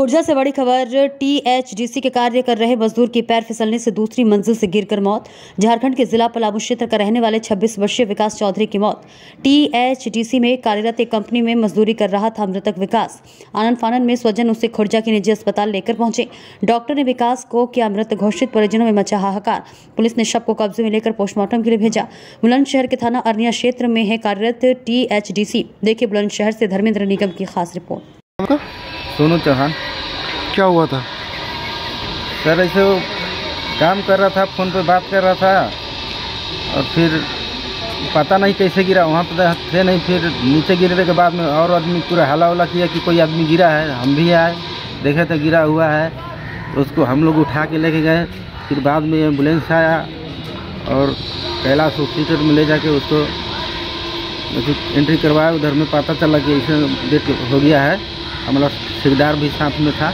खुर्जा से बड़ी खबर, टीएचडीसी के कार्य कर रहे मजदूर की पैर फिसलने से दूसरी मंजिल से गिरकर मौत। झारखंड के जिला पलामू क्षेत्र का रहने वाले 26 वर्षीय विकास चौधरी की मौत। टीएचडीसी में कार्यरत एक कंपनी में मजदूरी कर रहा था मृतक विकास। आनंद फानन में स्वजन उसे खुर्जा के निजी अस्पताल लेकर पहुँचे। डॉक्टर ने विकास को किया मृत, घोषित, परिजनों में मचा हाहाकार। पुलिस ने शव को कब्जे में लेकर पोस्टमार्टम के लिए भेजा। बुलंदशहर के थाना अरनिया क्षेत्र में है कार्यरत टीएचडीसी। देखिए बुलंदशहर से धर्मेंद्र निगम की खास रिपोर्ट। सोनू चौहान। क्या हुआ था? सर, ऐसे वो काम कर रहा था, फ़ोन पे बात कर रहा था, और फिर पता नहीं कैसे गिरा, वहाँ पर थे नहीं, फिर नीचे गिरने के बाद में और आदमी पूरा हला उला किया कि कोई आदमी गिरा है, हम भी आए, देखे तो गिरा हुआ है तो उसको हम लोग उठा के लेके गए, फिर बाद में एंबुलेंस आया, और कैलाश हॉस्पिटल में ले जाके उसको एंट्री करवाया, उधर में पता चला कि ऐसे डेट हो गया है, हमारा ठेकेदार भी साथ में था।